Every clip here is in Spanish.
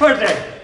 further.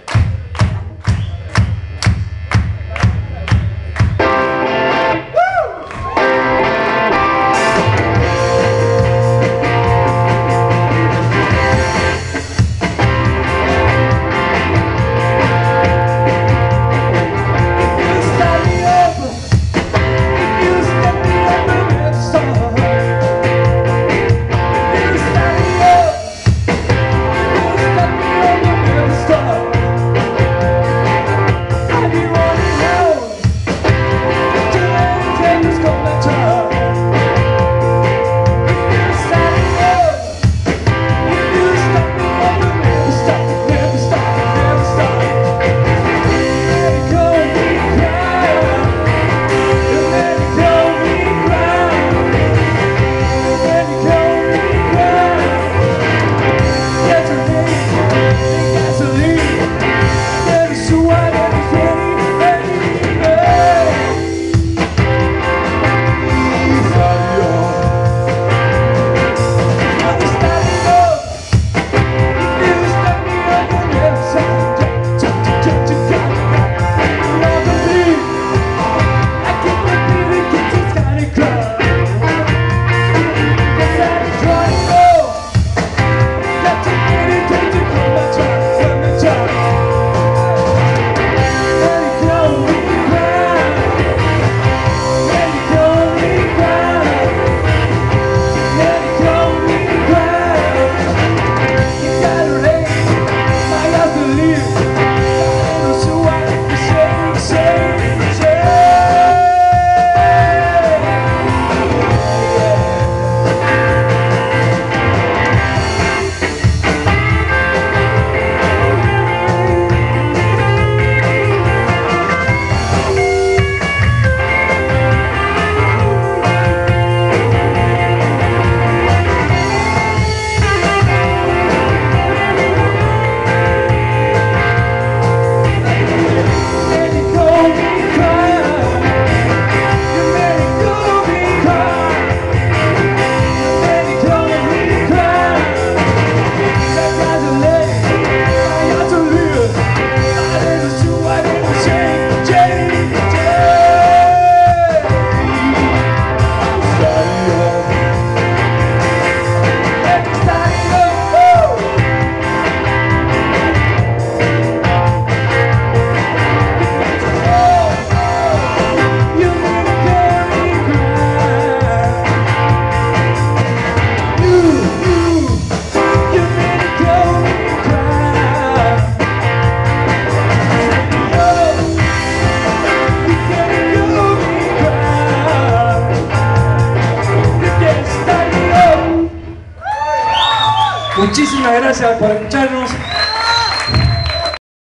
Muchísimas gracias por escucharnos.